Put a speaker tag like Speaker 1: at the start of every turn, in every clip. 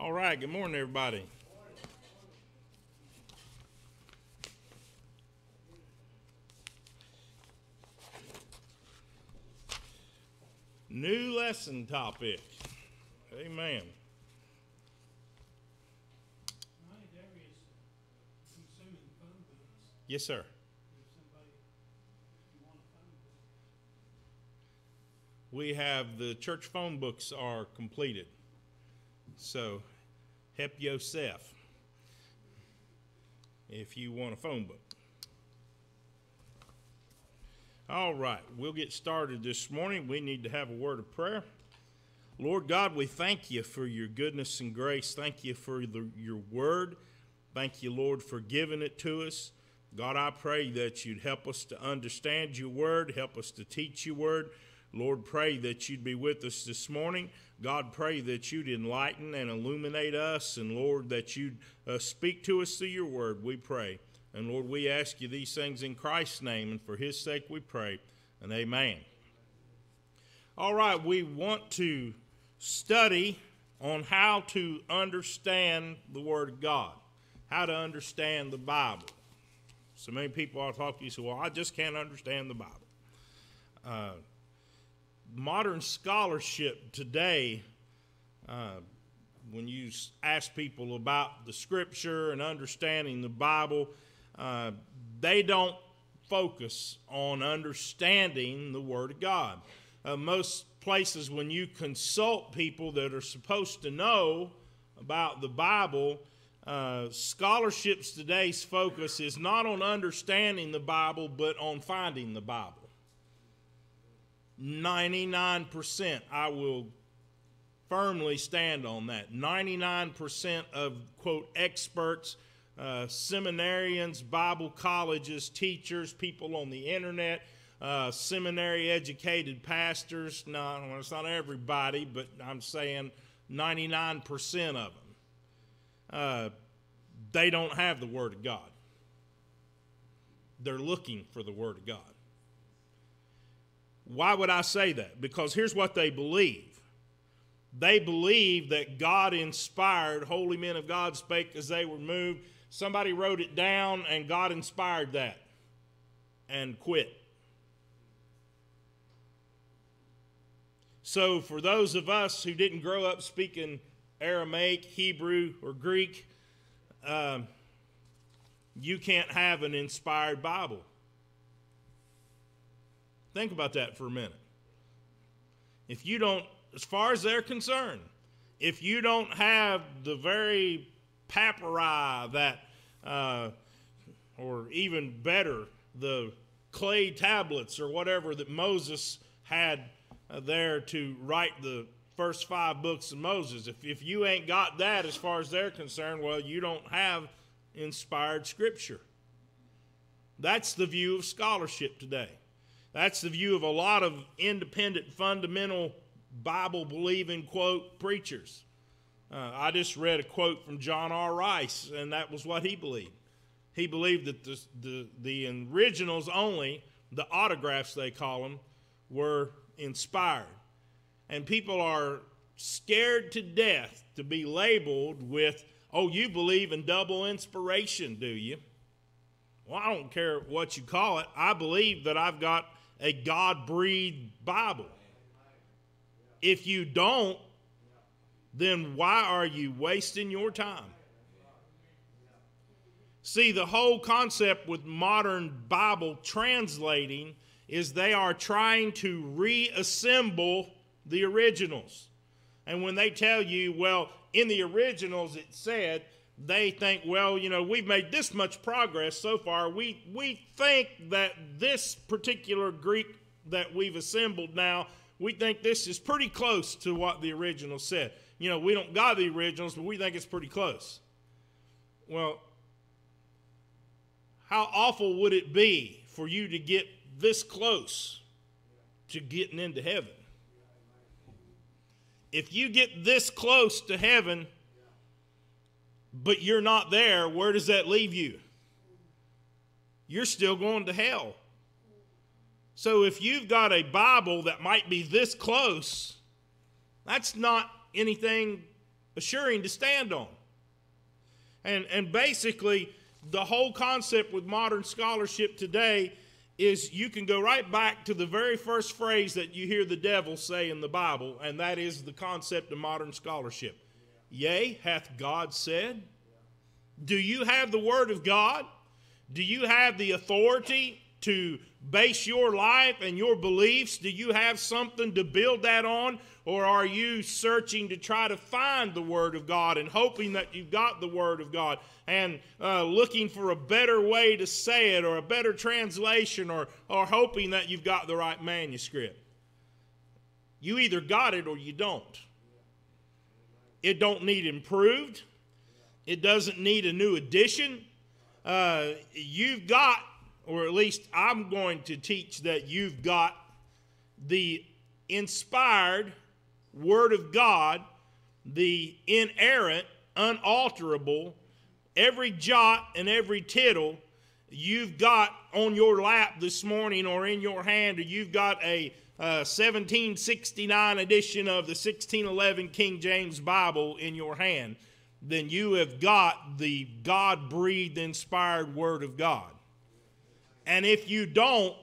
Speaker 1: All right, good morning, everybody. New lesson topic. Amen. Yes, sir. We have the church phone books are completed. So, help yourself if you want a phone book. All right, we'll get started this morning. We need to have a word of prayer. Lord God, we thank you for your goodness and grace. Thank you for the, your word. Thank you, Lord, for giving it to us. God, I pray that you'd help us to understand your word, help us to teach your word. Lord, pray that you'd be with us this morning. God, pray that you'd enlighten and illuminate us. And Lord, that you'd uh, speak to us through your word, we pray. And Lord, we ask you these things in Christ's name, and for his sake we pray. And amen. All right, we want to study on how to understand the Word of God, how to understand the Bible. So many people I'll talk to you say, Well, I just can't understand the Bible. Uh, modern scholarship today, uh, when you ask people about the Scripture and understanding the Bible, uh, they don't focus on understanding the Word of God. Uh, most places, when you consult people that are supposed to know about the Bible, uh, scholarships today's focus is not on understanding the Bible, but on finding the Bible. 99%, I will firmly stand on that. 99% of, quote, experts, uh, seminarians, Bible colleges, teachers, people on the internet, uh, seminary educated pastors. No, it's not everybody, but I'm saying 99% of them. Uh, they don't have the Word of God. They're looking for the Word of God. Why would I say that? Because here's what they believe. They believe that God inspired, holy men of God spake as they were moved. Somebody wrote it down and God inspired that and quit. So, for those of us who didn't grow up speaking Aramaic, Hebrew, or Greek, um, you can't have an inspired Bible. Think about that for a minute. If you don't, as far as they're concerned, if you don't have the very papyri that, uh, or even better, the clay tablets or whatever that Moses had uh, there to write the first five books of Moses, if, if you ain't got that as far as they're concerned, well, you don't have inspired scripture. That's the view of scholarship today. That's the view of a lot of independent, fundamental, Bible believing, quote, preachers. Uh, I just read a quote from John R. Rice, and that was what he believed. He believed that the, the, the originals only, the autographs they call them, were inspired. And people are scared to death to be labeled with, oh, you believe in double inspiration, do you? Well, I don't care what you call it. I believe that I've got a God breathed Bible. If you don't, then why are you wasting your time? See, the whole concept with modern Bible translating is they are trying to reassemble the originals. And when they tell you, well, in the originals it said, they think, well, you know, we've made this much progress so far. We, we think that this particular Greek that we've assembled now, we think this is pretty close to what the original said. You know, we don't got the originals, but we think it's pretty close. Well, how awful would it be for you to get this close to getting into heaven? If you get this close to heaven, but you're not there, where does that leave you? You're still going to hell. So if you've got a Bible that might be this close, that's not anything assuring to stand on. And, and basically, the whole concept with modern scholarship today is you can go right back to the very first phrase that you hear the devil say in the Bible, and that is the concept of modern scholarship. Yea, hath God said? Do you have the Word of God? Do you have the authority to base your life and your beliefs? Do you have something to build that on? Or are you searching to try to find the Word of God and hoping that you've got the Word of God and uh, looking for a better way to say it or a better translation or, or hoping that you've got the right manuscript? You either got it or you don't. It don't need improved. It doesn't need a new edition. Uh, you've got, or at least I'm going to teach that you've got the inspired Word of God, the inerrant, unalterable, every jot and every tittle you've got on your lap this morning or in your hand, or you've got a uh, 1769 edition of the 1611 King James Bible in your hand, then you have got the God breathed, inspired Word of God. And if you don't,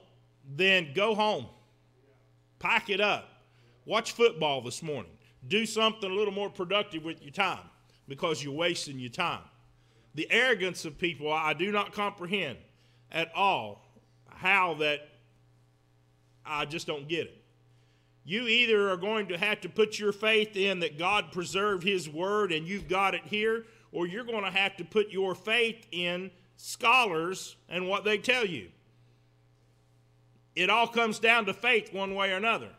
Speaker 1: then go home, pack it up, watch football this morning, do something a little more productive with your time because you're wasting your time. The arrogance of people, I do not comprehend at all how that I just don't get it. You either are going to have to put your faith in that God preserved His Word and you've got it here, or you're going to have to put your faith in scholars and what they tell you. It all comes down to faith one way or another.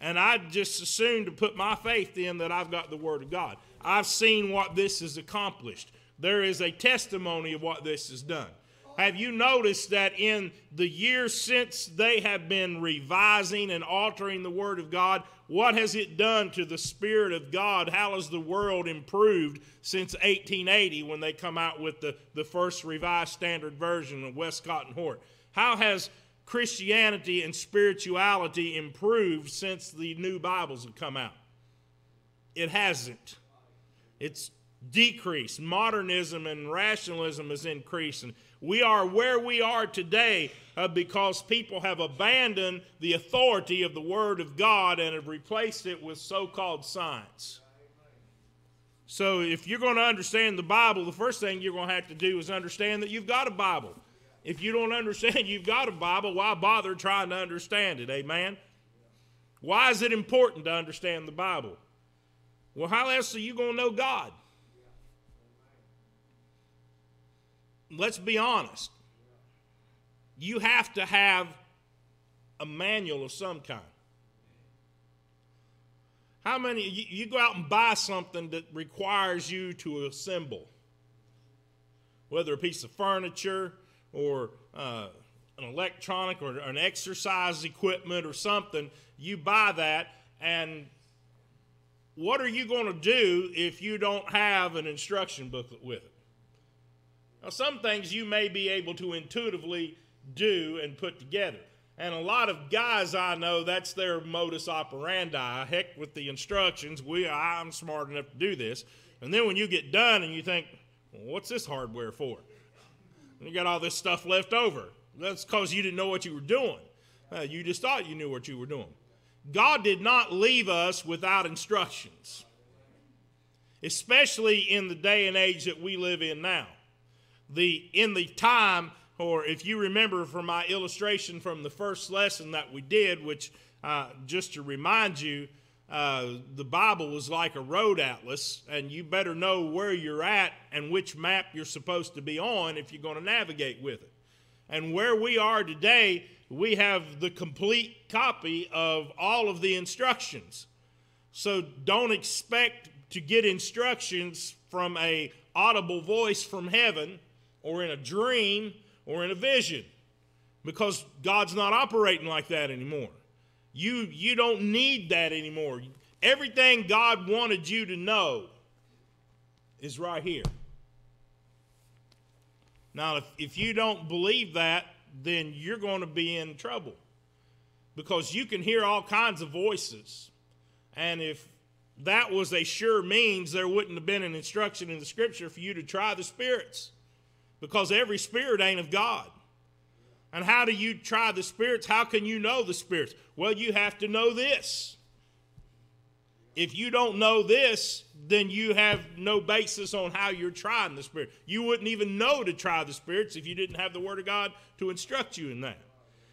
Speaker 1: And I just assume to put my faith in that I've got the Word of God. I've seen what this has accomplished. There is a testimony of what this has done. Have you noticed that in the years since they have been revising and altering the Word of God, what has it done to the Spirit of God? How has the world improved since 1880 when they come out with the, the first revised standard version of Westcott and Hort? How has Christianity and spirituality improved since the new Bibles have come out? It hasn't. It's decreased. Modernism and rationalism is increasing. We are where we are today uh, because people have abandoned the authority of the Word of God and have replaced it with so called science. So, if you're going to understand the Bible, the first thing you're going to have to do is understand that you've got a Bible. If you don't understand you've got a Bible, why bother trying to understand it? Amen? Why is it important to understand the Bible? Well, how else are you going to know God? Let's be honest. You have to have a manual of some kind. How many, you, you go out and buy something that requires you to assemble, whether a piece of furniture or uh, an electronic or an exercise equipment or something, you buy that, and what are you going to do if you don't have an instruction booklet with it? Now, some things you may be able to intuitively do and put together. And a lot of guys I know, that's their modus operandi. Heck with the instructions, we, I'm smart enough to do this. And then when you get done and you think, well, what's this hardware for? And you got all this stuff left over. That's because you didn't know what you were doing. Uh, you just thought you knew what you were doing. God did not leave us without instructions, especially in the day and age that we live in now the in the time or if you remember from my illustration from the first lesson that we did which uh, just to remind you uh, the bible was like a road atlas and you better know where you're at and which map you're supposed to be on if you're going to navigate with it. And where we are today we have the complete copy of all of the instructions. So don't expect to get instructions from a audible voice from heaven or in a dream or in a vision because God's not operating like that anymore. You, you don't need that anymore. Everything God wanted you to know is right here. Now, if, if you don't believe that, then you're going to be in trouble because you can hear all kinds of voices. And if that was a sure means there wouldn't have been an instruction in the scripture for you to try the spirits because every spirit ain't of God. And how do you try the spirits? How can you know the spirits? Well, you have to know this. If you don't know this, then you have no basis on how you're trying the spirit. You wouldn't even know to try the spirits if you didn't have the Word of God to instruct you in that.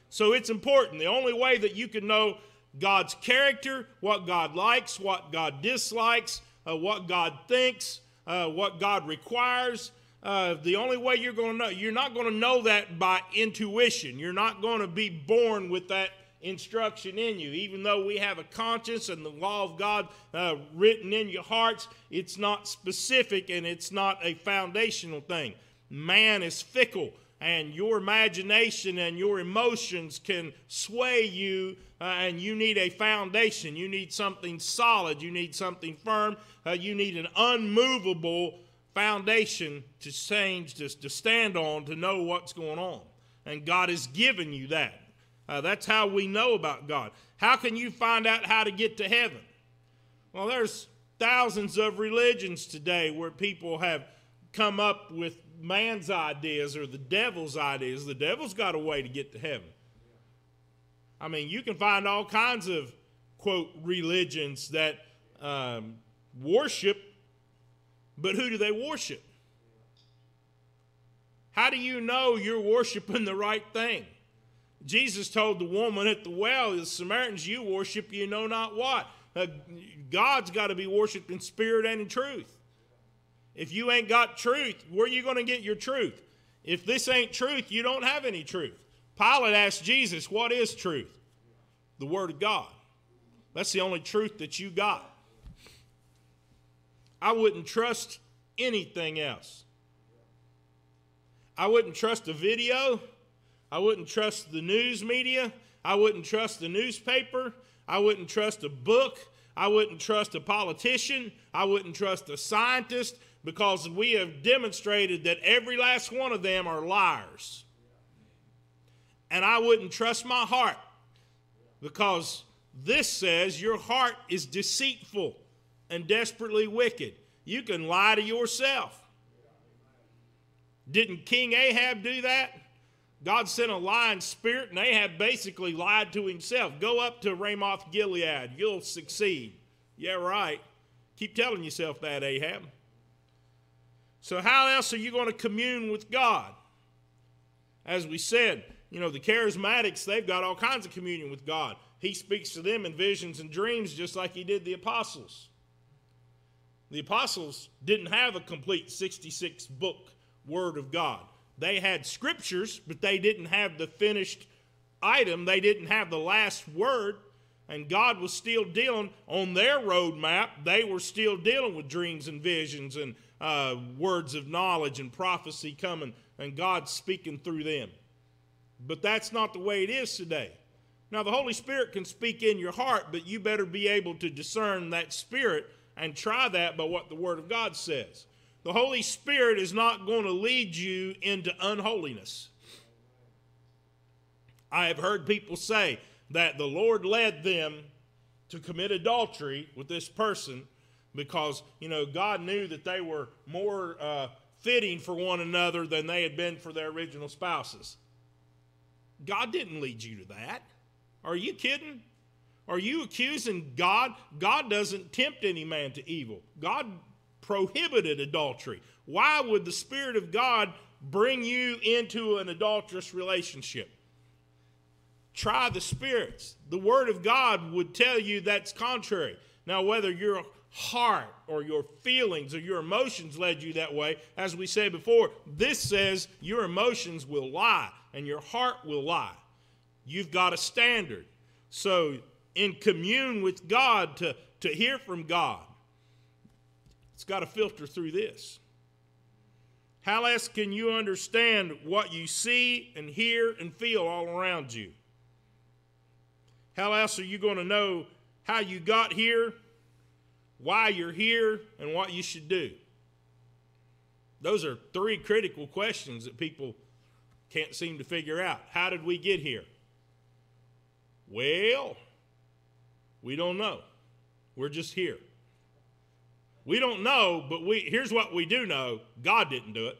Speaker 1: So it's important. The only way that you can know God's character, what God likes, what God dislikes, uh, what God thinks, uh, what God requires, uh, the only way you're going to know, you're not going to know that by intuition. You're not going to be born with that instruction in you. Even though we have a conscience and the law of God uh, written in your hearts, it's not specific and it's not a foundational thing. Man is fickle, and your imagination and your emotions can sway you, uh, and you need a foundation. You need something solid. You need something firm. Uh, you need an unmovable foundation to change, to, to stand on, to know what's going on. And God has given you that. Uh, that's how we know about God. How can you find out how to get to heaven? Well, there's thousands of religions today where people have come up with man's ideas or the devil's ideas. The devil's got a way to get to heaven. I mean, you can find all kinds of, quote, religions that um, worship but who do they worship? How do you know you're worshiping the right thing? Jesus told the woman at the well, the Samaritans, you worship you know not what. Uh, God's got to be worshiped in spirit and in truth. If you ain't got truth, where are you going to get your truth? If this ain't truth, you don't have any truth. Pilate asked Jesus, What is truth? The Word of God. That's the only truth that you got. I wouldn't trust anything else. I wouldn't trust a video. I wouldn't trust the news media. I wouldn't trust the newspaper. I wouldn't trust a book. I wouldn't trust a politician. I wouldn't trust a scientist because we have demonstrated that every last one of them are liars. And I wouldn't trust my heart because this says your heart is deceitful and desperately wicked. You can lie to yourself. Didn't King Ahab do that? God sent a lying spirit, and Ahab basically lied to himself. Go up to Ramoth Gilead, you'll succeed. Yeah, right. Keep telling yourself that, Ahab. So, how else are you going to commune with God? As we said, you know, the charismatics, they've got all kinds of communion with God. He speaks to them in visions and dreams just like he did the apostles. The apostles didn't have a complete 66 book Word of God. They had scriptures, but they didn't have the finished item. They didn't have the last word. And God was still dealing on their roadmap. They were still dealing with dreams and visions and uh, words of knowledge and prophecy coming, and God speaking through them. But that's not the way it is today. Now, the Holy Spirit can speak in your heart, but you better be able to discern that Spirit and try that by what the Word of God says. The Holy Spirit is not going to lead you into unholiness. I have heard people say that the Lord led them to commit adultery with this person because, you know, God knew that they were more uh, fitting for one another than they had been for their original spouses. God didn't lead you to that. Are you kidding? Are you accusing God? God doesn't tempt any man to evil. God prohibited adultery. Why would the Spirit of God bring you into an adulterous relationship? Try the spirits. The Word of God would tell you that's contrary. Now, whether your heart or your feelings or your emotions led you that way, as we said before, this says your emotions will lie and your heart will lie. You've got a standard. So in commune with God to, to hear from God. It's got to filter through this. How else can you understand what you see and hear and feel all around you? How else are you going to know how you got here, why you're here, and what you should do? Those are three critical questions that people can't seem to figure out. How did we get here? Well, we don't know. We're just here. We don't know, but we here's what we do know: God didn't do it.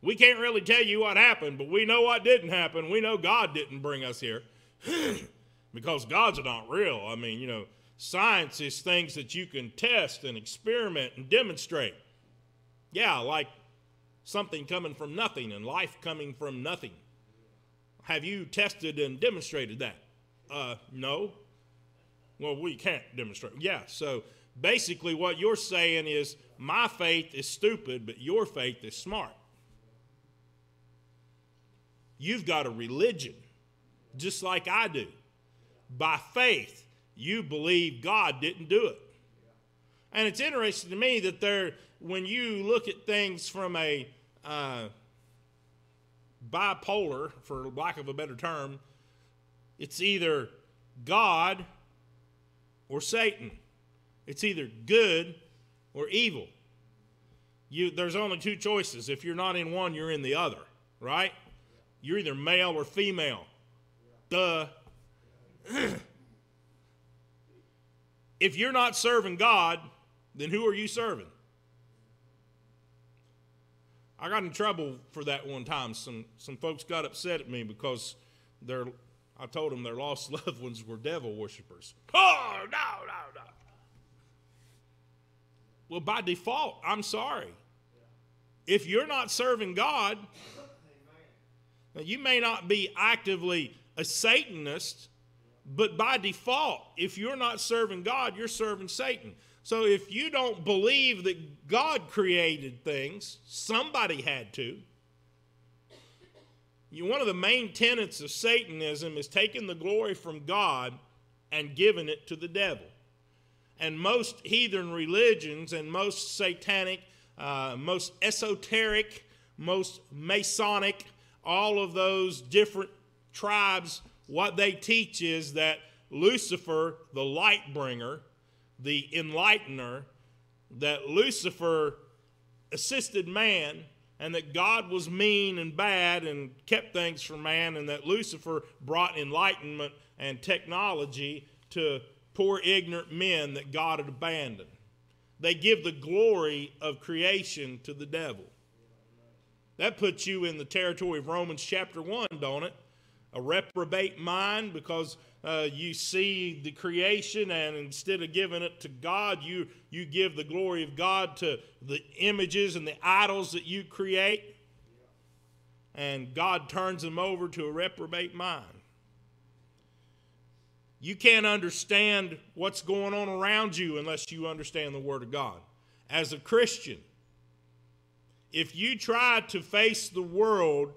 Speaker 1: We can't really tell you what happened, but we know what didn't happen. We know God didn't bring us here because God's not real. I mean, you know, science is things that you can test and experiment and demonstrate. Yeah, like something coming from nothing and life coming from nothing. Have you tested and demonstrated that? Uh, no. Well, we can't demonstrate. Yeah, so basically what you're saying is my faith is stupid, but your faith is smart. You've got a religion, just like I do. By faith, you believe God didn't do it. And it's interesting to me that there, when you look at things from a uh, bipolar, for lack of a better term, it's either God or Satan. It's either good or evil. You, there's only two choices. If you're not in one, you're in the other, right? You're either male or female. Duh. if you're not serving God, then who are you serving? I got in trouble for that one time. Some some folks got upset at me because their I told them their lost loved ones were devil worshippers. Oh no no no. Well, by default, I'm sorry. If you're not serving God, now you may not be actively a Satanist, but by default, if you're not serving God, you're serving Satan. So if you don't believe that God created things, somebody had to. You, one of the main tenets of Satanism is taking the glory from God and giving it to the devil. And most heathen religions and most satanic, uh, most esoteric, most Masonic, all of those different tribes, what they teach is that Lucifer, the light bringer, the enlightener, that Lucifer assisted man and that God was mean and bad and kept things from man, and that Lucifer brought enlightenment and technology to poor ignorant men that God had abandoned. They give the glory of creation to the devil. That puts you in the territory of Romans chapter 1, don't it? A reprobate mind because uh, you see the creation and instead of giving it to God, you, you give the glory of God to the images and the idols that you create. And God turns them over to a reprobate mind. You can't understand what's going on around you unless you understand the Word of God. As a Christian, if you try to face the world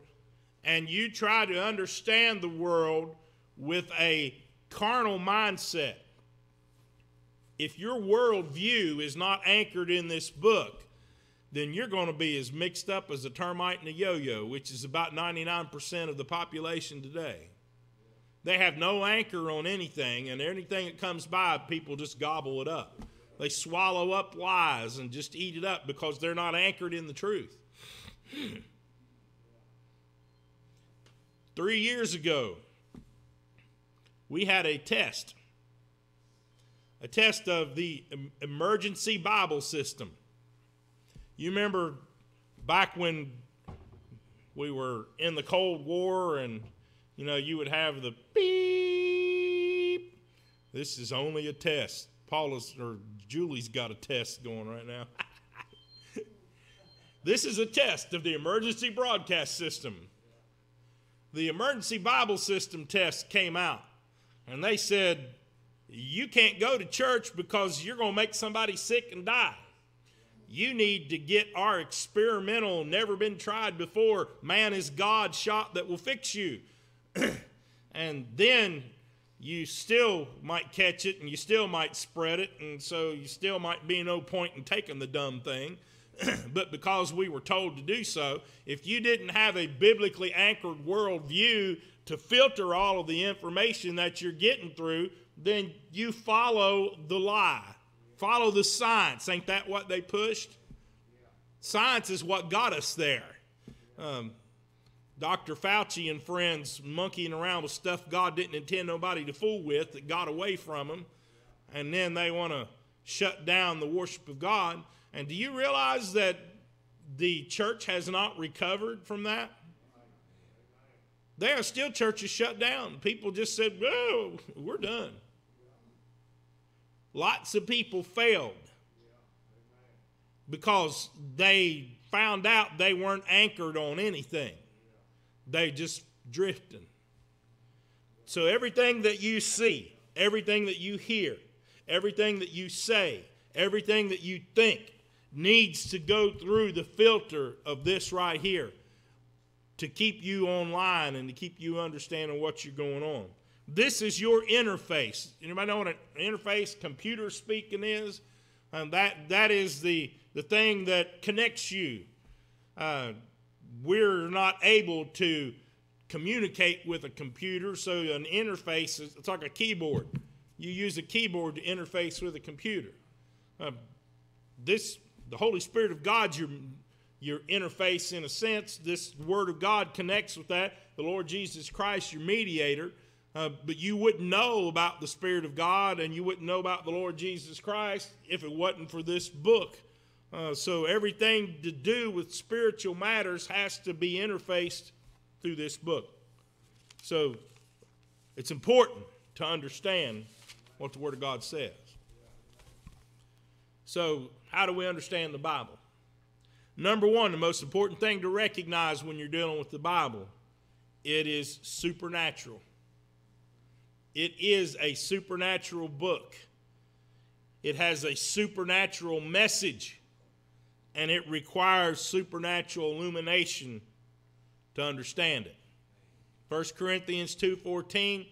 Speaker 1: and you try to understand the world with a carnal mindset, if your worldview is not anchored in this book, then you're going to be as mixed up as a termite and a yo yo, which is about 99% of the population today. They have no anchor on anything, and anything that comes by, people just gobble it up. They swallow up lies and just eat it up because they're not anchored in the truth. Three years ago, we had a test, a test of the emergency Bible system. You remember back when we were in the Cold War and you know you would have the beep. This is only a test. Paula's or Julie's got a test going right now. this is a test of the emergency broadcast system. The emergency Bible system test came out. And they said, You can't go to church because you're going to make somebody sick and die. You need to get our experimental, never been tried before, man is God shot that will fix you. and then you still might catch it and you still might spread it, and so you still might be no point in taking the dumb thing. but because we were told to do so, if you didn't have a biblically anchored worldview to filter all of the information that you're getting through, then you follow the lie. Follow the science. Ain't that what they pushed? Science is what got us there. Um, Dr. Fauci and friends monkeying around with stuff God didn't intend nobody to fool with that got away from them. And then they want to shut down the worship of God. And do you realize that the church has not recovered from that? There are still churches shut down. People just said, "Oh, we're done." Lots of people failed because they found out they weren't anchored on anything. They just drifting. So everything that you see, everything that you hear, everything that you say, everything that you think needs to go through the filter of this right here to keep you online and to keep you understanding what you're going on. This is your interface. Anybody know what an interface, computer speaking is? Um, that that is the the thing that connects you. Uh, we're not able to communicate with a computer, so an interface is it's like a keyboard. You use a keyboard to interface with a computer. Uh, this the Holy Spirit of God's your your interface in a sense. This Word of God connects with that. The Lord Jesus Christ, your mediator. Uh, but you wouldn't know about the Spirit of God and you wouldn't know about the Lord Jesus Christ if it wasn't for this book. Uh, so everything to do with spiritual matters has to be interfaced through this book. So it's important to understand what the Word of God says. So, how do we understand the Bible? Number one, the most important thing to recognize when you're dealing with the Bible, it is supernatural. It is a supernatural book. It has a supernatural message, and it requires supernatural illumination to understand it. 1 Corinthians 2:14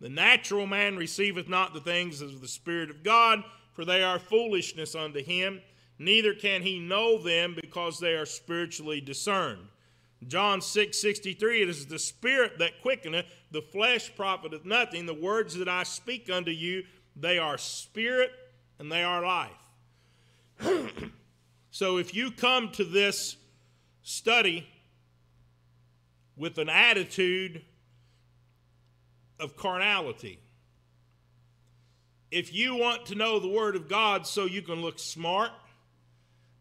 Speaker 1: The natural man receiveth not the things of the spirit of God, for they are foolishness unto him, neither can he know them because they are spiritually discerned. John 6 63, it is the spirit that quickeneth, the flesh profiteth nothing. The words that I speak unto you, they are spirit and they are life. so if you come to this study with an attitude of carnality, if you want to know the Word of God so you can look smart,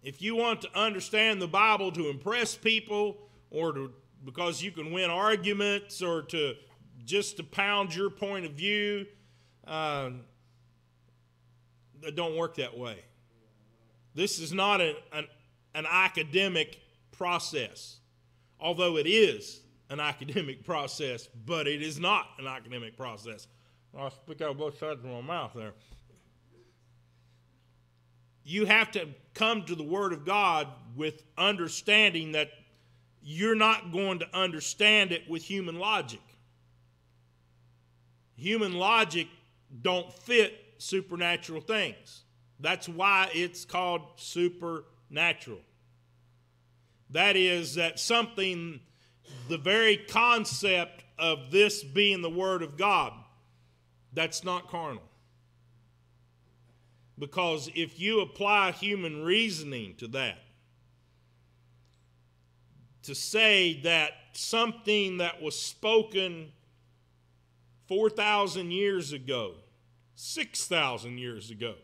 Speaker 1: if you want to understand the Bible to impress people, or to because you can win arguments or to just to pound your point of view. Uh, don't work that way. This is not an, an, an academic process, although it is an academic process, but it is not an academic process. I'll speak out both sides of my mouth there. You have to come to the Word of God with understanding that you're not going to understand it with human logic. Human logic don't fit supernatural things. That's why it's called supernatural. That is that something the very concept of this being the word of God that's not carnal. Because if you apply human reasoning to that, to say that something that was spoken 4,000 years ago, 6,000 years ago,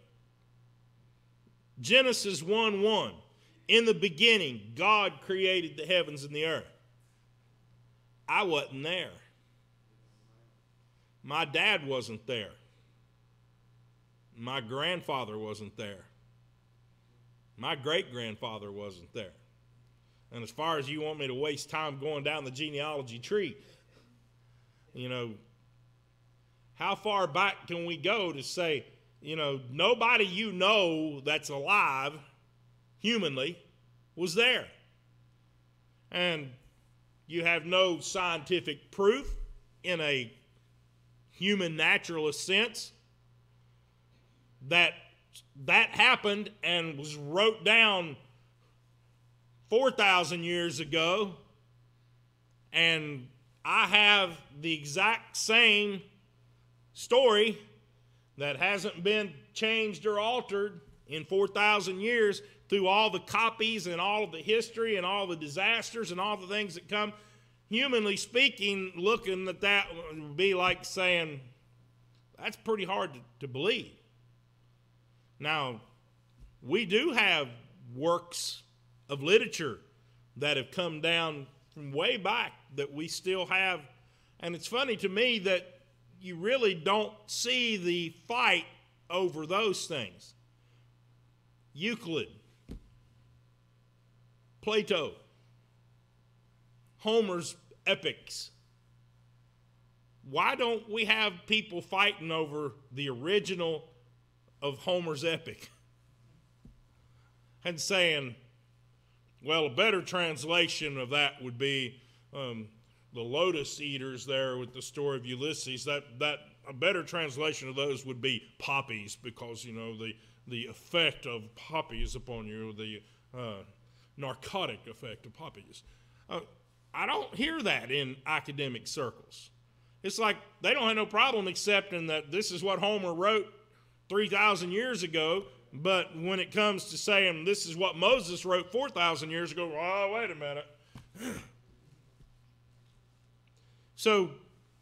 Speaker 1: Genesis 1 1, in the beginning, God created the heavens and the earth. I wasn't there. My dad wasn't there. My grandfather wasn't there. My great grandfather wasn't there. And as far as you want me to waste time going down the genealogy tree, you know, how far back can we go to say, you know, nobody you know that's alive humanly was there? And you have no scientific proof in a human naturalist sense that that happened and was wrote down 4,000 years ago, and I have the exact same story that hasn't been changed or altered in 4,000 years through all the copies and all of the history and all the disasters and all the things that come. Humanly speaking, looking at that would be like saying, that's pretty hard to, to believe. Now, we do have works of literature that have come down from way back that we still have. And it's funny to me that you really don't see the fight over those things. Euclid, Plato, Homer's epics. Why don't we have people fighting over the original of Homer's epic and saying, well, a better translation of that would be um, the lotus eaters there with the story of Ulysses. That that a better translation of those would be poppies because you know the the effect of poppies upon you, the uh, narcotic effect of poppies. Uh, I don't hear that in academic circles. It's like they don't have no problem accepting that this is what Homer wrote 3,000 years ago, but when it comes to saying this is what Moses wrote 4,000 years ago, oh, wait a minute. so,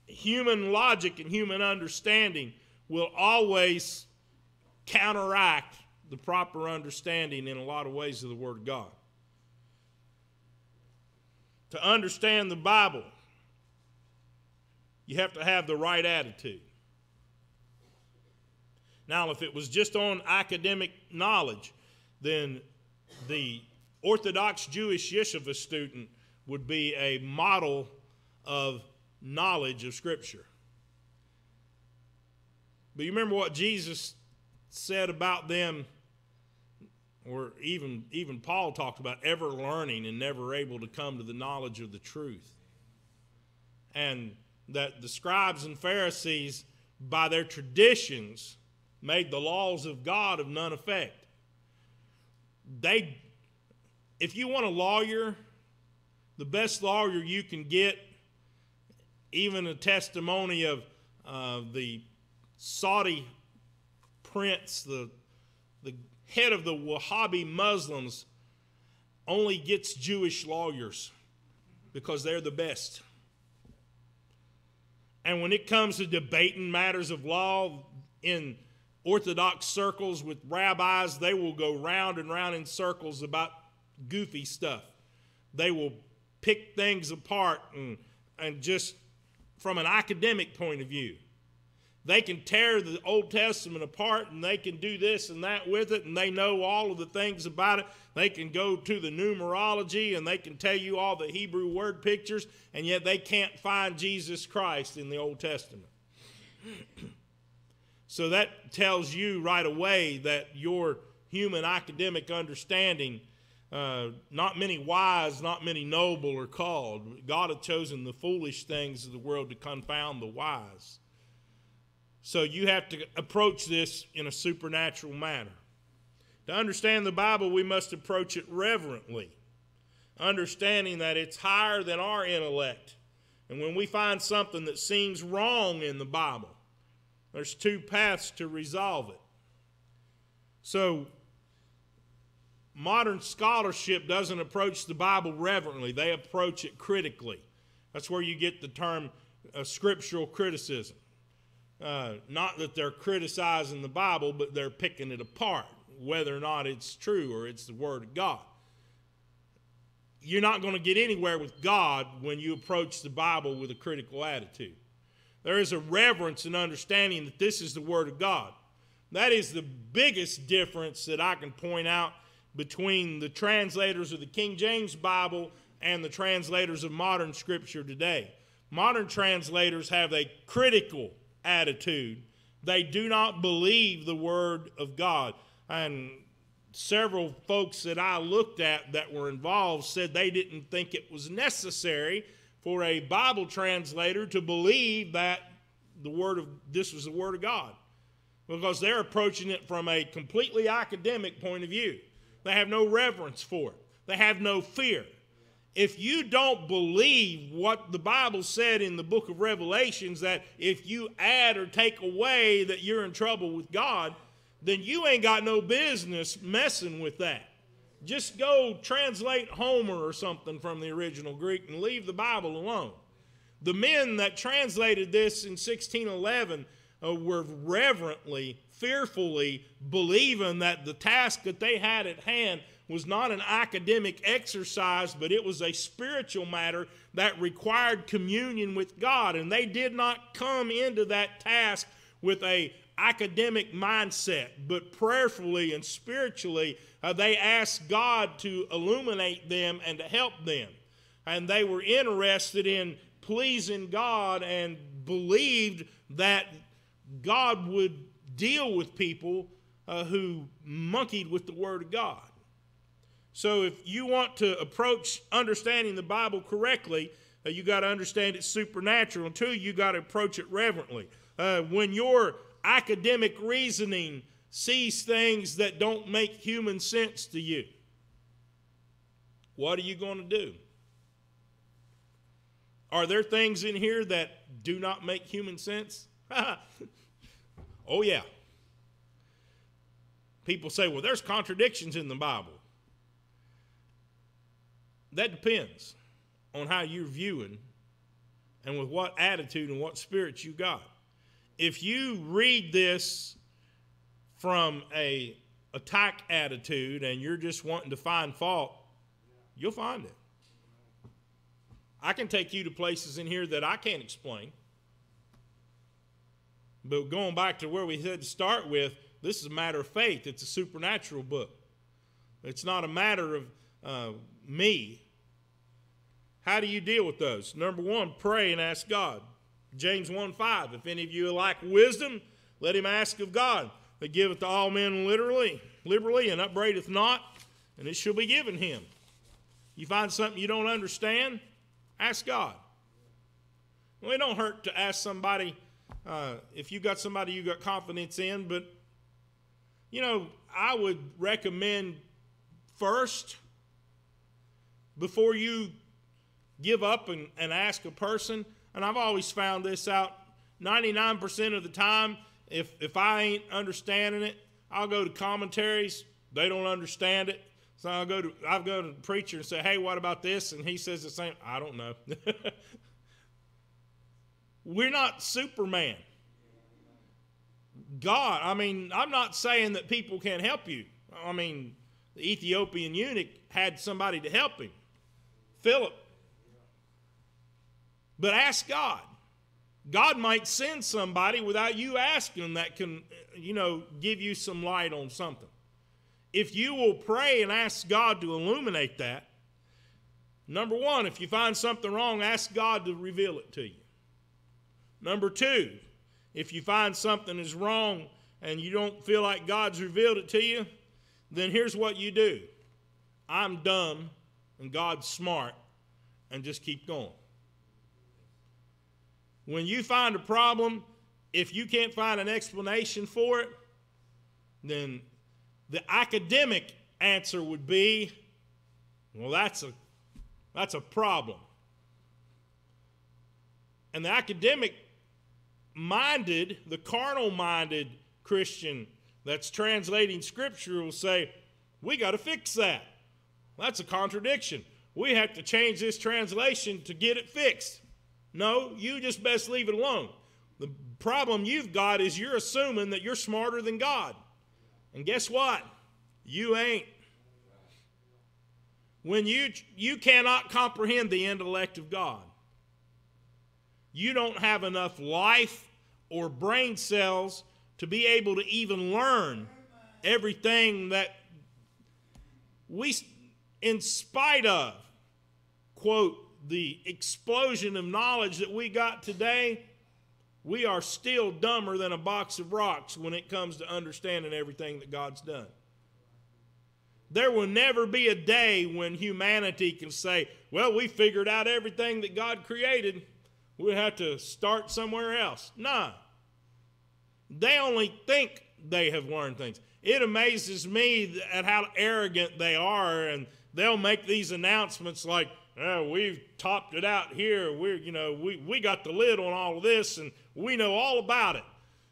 Speaker 1: human logic and human understanding will always counteract the proper understanding in a lot of ways of the Word of God. To understand the Bible, you have to have the right attitude. Now, if it was just on academic knowledge, then the Orthodox Jewish yeshiva student would be a model of knowledge of Scripture. But you remember what Jesus said about them, or even, even Paul talked about ever learning and never able to come to the knowledge of the truth. And that the scribes and Pharisees, by their traditions, made the laws of God of none effect. They, if you want a lawyer, the best lawyer you can get, even a testimony of uh, the Saudi prince, the, the head of the Wahhabi Muslims, only gets Jewish lawyers because they're the best. And when it comes to debating matters of law in Orthodox circles with rabbis, they will go round and round in circles about goofy stuff. They will pick things apart and, and just from an academic point of view. They can tear the Old Testament apart and they can do this and that with it, and they know all of the things about it. They can go to the numerology and they can tell you all the Hebrew word pictures, and yet they can't find Jesus Christ in the Old Testament. So that tells you right away that your human academic understanding, uh, not many wise, not many noble are called. God hath chosen the foolish things of the world to confound the wise. So you have to approach this in a supernatural manner. To understand the Bible, we must approach it reverently, understanding that it's higher than our intellect. And when we find something that seems wrong in the Bible, there's two paths to resolve it. So, modern scholarship doesn't approach the Bible reverently, they approach it critically. That's where you get the term uh, scriptural criticism. Uh, not that they're criticizing the Bible, but they're picking it apart, whether or not it's true or it's the Word of God. You're not going to get anywhere with God when you approach the Bible with a critical attitude. There is a reverence and understanding that this is the Word of God. That is the biggest difference that I can point out between the translators of the King James Bible and the translators of modern Scripture today. Modern translators have a critical attitude. They do not believe the Word of God. And several folks that I looked at that were involved said they didn't think it was necessary for a Bible translator to believe that the word of this was the word of God because they're approaching it from a completely academic point of view. They have no reverence for it. They have no fear. If you don't believe what the Bible said in the book of Revelations that if you add or take away that you're in trouble with God, then you ain't got no business messing with that. Just go translate Homer or something from the original Greek and leave the Bible alone. The men that translated this in 1611 uh, were reverently fearfully, believing that the task that they had at hand was not an academic exercise, but it was a spiritual matter that required communion with God. And they did not come into that task with a academic mindset, but prayerfully and spiritually, uh, they asked God to illuminate them and to help them. And they were interested in pleasing God and believed that God would deal with people uh, who monkeyed with the Word of God. So if you want to approach understanding the Bible correctly, uh, you got to understand it's supernatural. And two, you got to approach it reverently. Uh, when your academic reasoning sees things that don't make human sense to you, what are you going to do? Are there things in here that do not make human sense? oh, yeah. People say, well, there's contradictions in the Bible. That depends on how you're viewing and with what attitude and what spirit you got. If you read this from a attack attitude and you're just wanting to find fault, you'll find it. I can take you to places in here that I can't explain. But going back to where we had to start with, this is a matter of faith. It's a supernatural book. It's not a matter of uh, me. How do you deal with those? Number one, pray and ask God. James 1 5. If any of you lack wisdom, let him ask of God, that giveth to all men literally, liberally, and upbraideth not, and it shall be given him. You find something you don't understand, ask God. Well, it don't hurt to ask somebody uh, if you got somebody you got confidence in, but you know, I would recommend first, before you give up and, and ask a person, and I've always found this out 99% of the time, if, if I ain't understanding it, I'll go to commentaries. They don't understand it. So I'll go to I'll go to the preacher and say, "Hey, what about this?" And he says the same. I don't know. We're not Superman. God, I mean, I'm not saying that people can't help you. I mean, the Ethiopian eunuch had somebody to help him, Philip. But ask God. God might send somebody without you asking that can, you know, give you some light on something. If you will pray and ask God to illuminate that, number one, if you find something wrong, ask God to reveal it to you. Number two, if you find something is wrong and you don't feel like God's revealed it to you, then here's what you do I'm dumb and God's smart, and just keep going. When you find a problem, if you can't find an explanation for it, then the academic answer would be, well, that's a, that's a problem. And the academic minded, the carnal minded Christian that's translating Scripture will say, we got to fix that. That's a contradiction. We have to change this translation to get it fixed. No, you just best leave it alone. The problem you've got is you're assuming that you're smarter than God. And guess what? You ain't. When you you cannot comprehend the intellect of God. You don't have enough life or brain cells to be able to even learn everything that we in spite of quote the explosion of knowledge that we got today, we are still dumber than a box of rocks when it comes to understanding everything that God's done. There will never be a day when humanity can say, well, we figured out everything that God created. We'll have to start somewhere else. Nah. They only think they have learned things. It amazes me at how arrogant they are, and they'll make these announcements like, uh, we've topped it out here. We're, you know, we, we got the lid on all of this and we know all about it.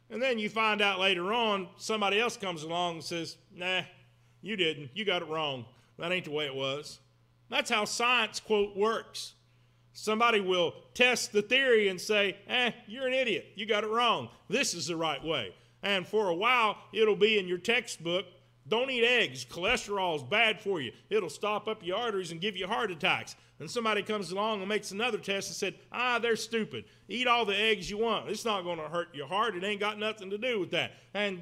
Speaker 1: And then you find out later on, somebody else comes along and says, nah, you didn't. You got it wrong. That ain't the way it was. That's how science, quote, works. Somebody will test the theory and say, eh, you're an idiot. You got it wrong. This is the right way. And for a while, it'll be in your textbook don't eat eggs. Cholesterol is bad for you. It'll stop up your arteries and give you heart attacks. And somebody comes along and makes another test and said, ah, they're stupid. Eat all the eggs you want. It's not going to hurt your heart. It ain't got nothing to do with that. And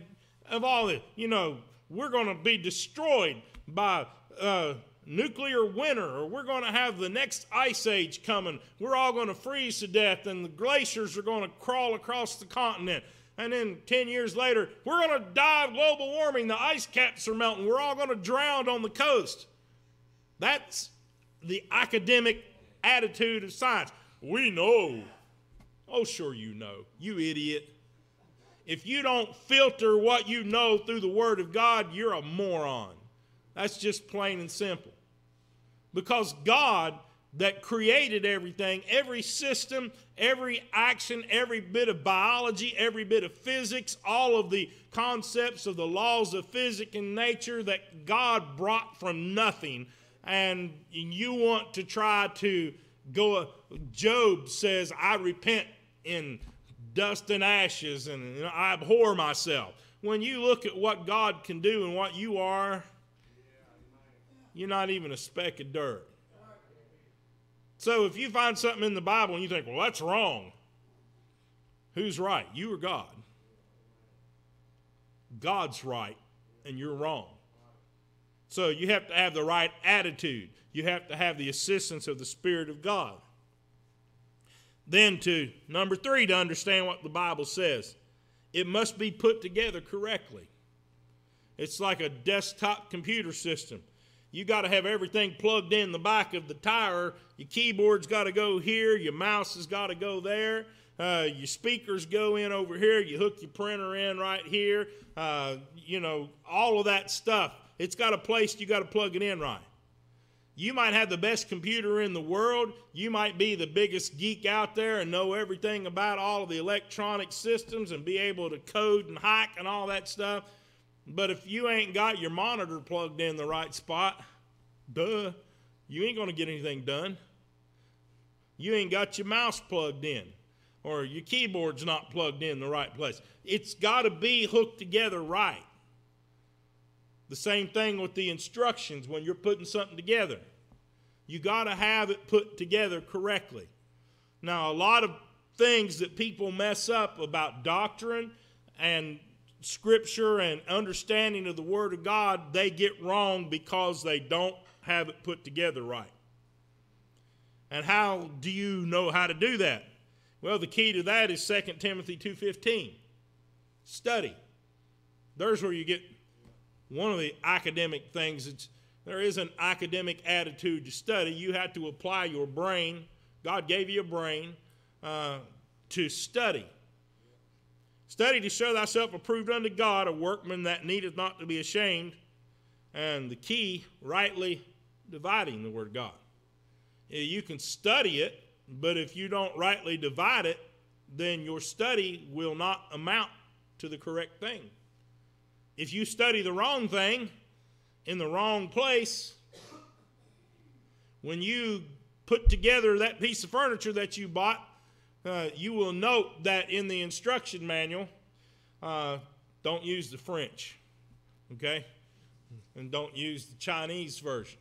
Speaker 1: of all the, you know, we're going to be destroyed by uh, nuclear winter, or we're going to have the next ice age coming. We're all going to freeze to death, and the glaciers are going to crawl across the continent. And then 10 years later, we're going to die of global warming. The ice caps are melting. We're all going to drown on the coast. That's the academic attitude of science. We know. Oh, sure, you know. You idiot. If you don't filter what you know through the Word of God, you're a moron. That's just plain and simple. Because God, that created everything, every system, every action, every bit of biology, every bit of physics, all of the concepts of the laws of physics and nature that God brought from nothing, and you want to try to go, Job says, I repent in dust and ashes, and I abhor myself. When you look at what God can do and what you are, you're not even a speck of dirt. So if you find something in the Bible and you think, well, that's wrong, who's right? You or God? God's right and you're wrong. So you have to have the right attitude. You have to have the assistance of the Spirit of God. Then, to number three, to understand what the Bible says, it must be put together correctly. It's like a desktop computer system. You got to have everything plugged in the back of the tire. Your keyboard's got to go here. Your mouse has got to go there. Uh, your speakers go in over here. You hook your printer in right here. Uh, you know, all of that stuff. It's got a place you got to plug it in right. You might have the best computer in the world. You might be the biggest geek out there and know everything about all of the electronic systems and be able to code and hack and all that stuff. But if you ain't got your monitor plugged in the right spot, duh, you ain't going to get anything done. You ain't got your mouse plugged in, or your keyboard's not plugged in the right place. It's got to be hooked together right. The same thing with the instructions when you're putting something together. You got to have it put together correctly. Now, a lot of things that people mess up about doctrine and scripture and understanding of the Word of God, they get wrong because they don't have it put together right. And how do you know how to do that? Well, the key to that is 2 Timothy 2:15. Study. There's where you get one of the academic things. It's, there is an academic attitude to study. You have to apply your brain. God gave you a brain uh, to study. Study to show thyself approved unto God, a workman that needeth not to be ashamed. And the key, rightly dividing the Word of God. You can study it, but if you don't rightly divide it, then your study will not amount to the correct thing. If you study the wrong thing in the wrong place, when you put together that piece of furniture that you bought uh, you will note that in the instruction manual, uh, don't use the French, okay? And don't use the Chinese version.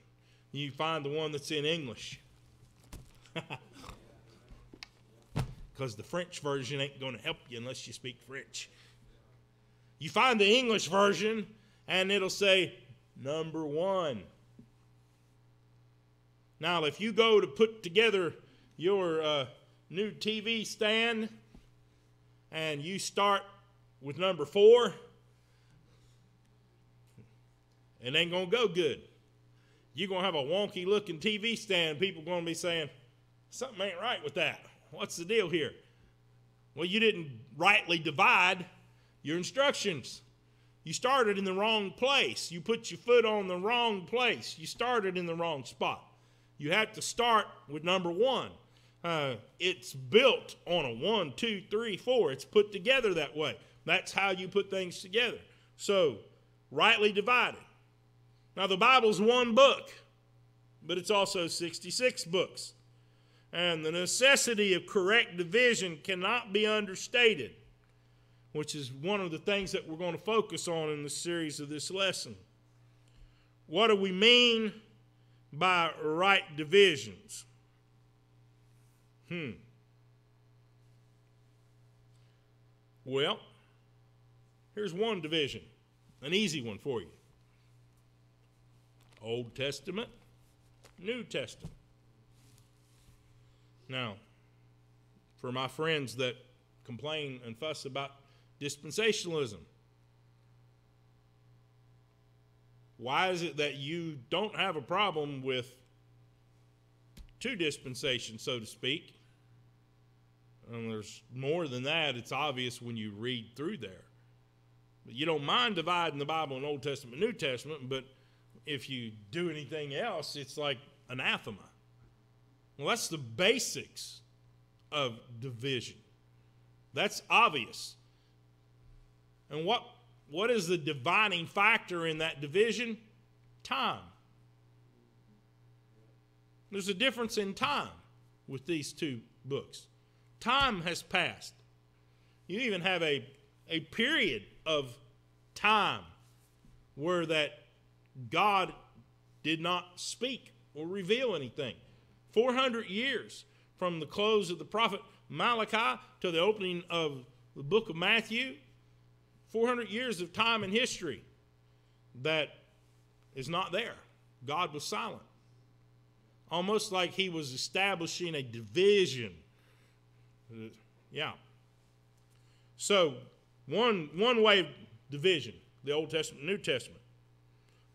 Speaker 1: You find the one that's in English. Because the French version ain't going to help you unless you speak French. You find the English version, and it'll say number one. Now, if you go to put together your uh, new TV stand and you start with number four, it ain't going to go good. You're going to have a wonky looking TV stand. People going to be saying, something ain't right with that. What's the deal here? Well, you didn't rightly divide your instructions. You started in the wrong place. You put your foot on the wrong place. You started in the wrong spot. You have to start with number one. Uh, it's built on a one, two, three, four. It's put together that way. That's how you put things together. So, rightly divided. Now, the Bible's one book, but it's also 66 books. And the necessity of correct division cannot be understated. which is one of the things that we're going to focus on in the series of this lesson. What do we mean by right divisions? Hmm. Well, here's one division, an easy one for you Old Testament, New Testament. Now, for my friends that complain and fuss about dispensationalism, why is it that you don't have a problem with two dispensations, so to speak? And there's more than that. It's obvious when you read through there. You don't mind dividing the Bible in Old Testament, New Testament, but if you do anything else, it's like anathema. Well, that's the basics of division. That's obvious. And what, what is the dividing factor in that division? Time. There's a difference in time with these two books. Time has passed. You even have a, a period of time where that God did not speak or reveal anything. 400 years from the close of the prophet Malachi to the opening of the book of Matthew. 400 years of time in history that is not there. God was silent. Almost like he was establishing a division yeah. So, one, one way of division, the Old Testament, New Testament.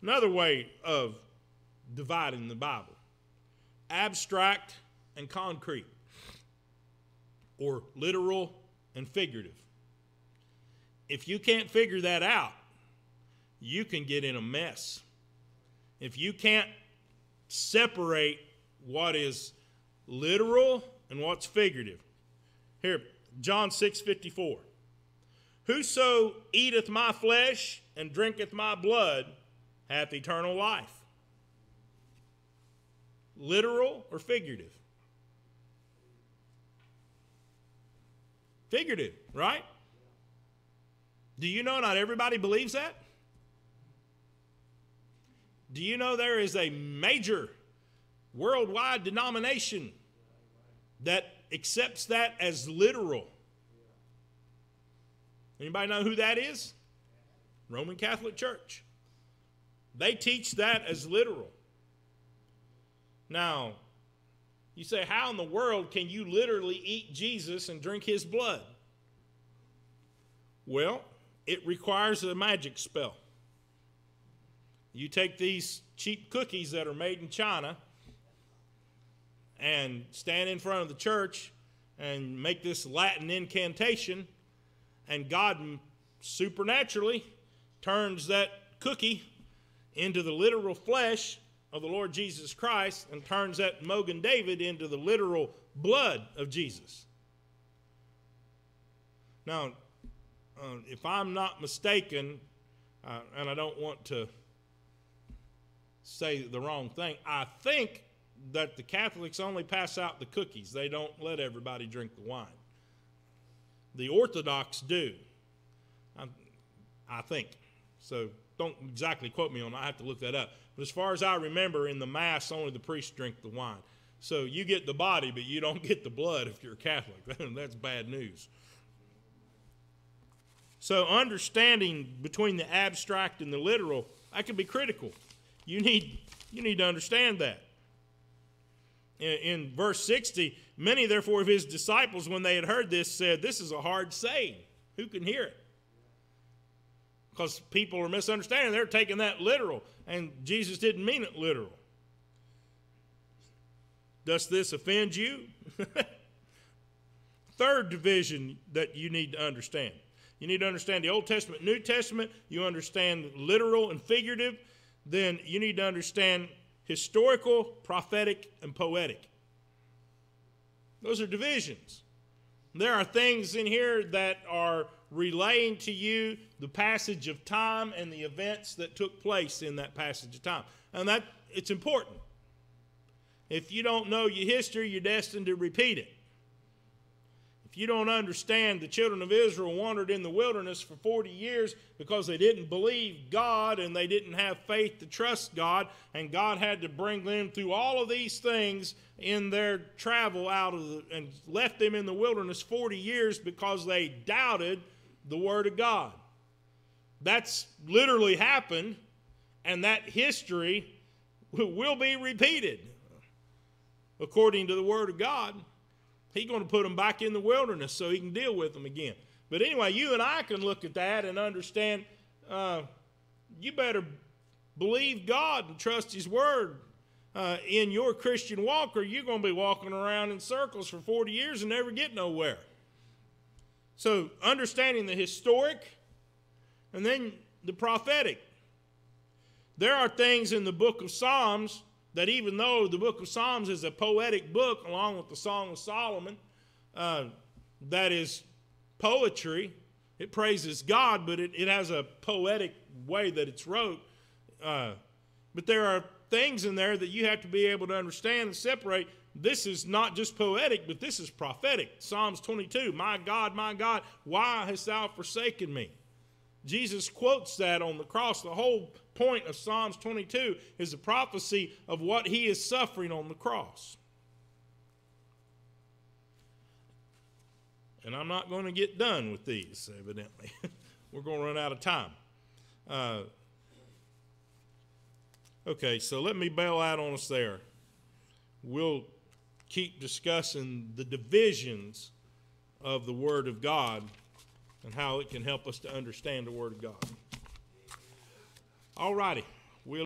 Speaker 1: Another way of dividing the Bible, abstract and concrete, or literal and figurative. If you can't figure that out, you can get in a mess. If you can't separate what is literal and what's figurative, here, John 6 54. Whoso eateth my flesh and drinketh my blood hath eternal life. Literal or figurative? Figurative, right? Do you know not everybody believes that? Do you know there is a major worldwide denomination that accepts that as literal. Anybody know who that is? Roman Catholic Church. They teach that as literal. Now, you say, how in the world can you literally eat Jesus and drink his blood? Well, it requires a magic spell. You take these cheap cookies that are made in China and stand in front of the church and make this Latin incantation, and God supernaturally turns that cookie into the literal flesh of the Lord Jesus Christ and turns that Mogen David into the literal blood of Jesus. Now, uh, if I'm not mistaken, uh, and I don't want to say the wrong thing, I think that the Catholics only pass out the cookies, they don't let everybody drink the wine. The Orthodox do, I, I think. So don't exactly quote me on that. I have to look that up. But as far as I remember, in the Mass, only the priests drink the wine. So you get the body, but you don't get the blood if you're Catholic. That's bad news. So understanding between the abstract and the literal, that can be critical. You need, you need to understand that in verse 60, many therefore of his disciples, when they had heard this, said, This is a hard saying. Who can hear it? Because people are misunderstanding. They're taking that literal, and Jesus didn't mean it literal. Does this offend you? Third division that you need to understand. You need to understand the Old Testament, New Testament. You understand literal and figurative. Then you need to understand historical, prophetic, and poetic. Those are divisions. There are things in here that are relaying to you the passage of time and the events that took place in that passage of time. And that it's important. If you don't know your history, you're destined to repeat it. If you don't understand, the children of Israel wandered in the wilderness for 40 years because they didn't believe God and they didn't have faith to trust God, and God had to bring them through all of these things in their travel out of the, and left them in the wilderness 40 years because they doubted the Word of God. That's literally happened, and that history will be repeated according to the Word of God. He's going to put them back in the wilderness so he can deal with them again. But anyway, you and I can look at that and understand uh, you better believe God and trust His Word uh, in your Christian walk, or you're going to be walking around in circles for 40 years and never get nowhere. So, understanding the historic and then the prophetic. There are things in the book of Psalms that even though the book of Psalms is a poetic book, along with the Song of Solomon, uh, that is poetry, it praises God, but it, it has a poetic way that it's wrote. Uh, but there are things in there that you have to be able to understand and separate. This is not just poetic, but this is prophetic. Psalms 22 My God, my God, why hast thou forsaken me? Jesus quotes that on the cross. The whole point of Psalms 22 is a prophecy of what he is suffering on the cross. And I'm not going to get done with these, evidently. We're going to run out of time. Uh, okay, so let me bail out on us there. We'll keep discussing the divisions of the Word of God and how it can help us to understand the Word of God. All righty.